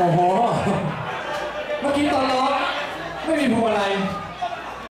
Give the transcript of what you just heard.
โอ้โห เมื่อกี้ตอนร้องไม่มีพวงอะไร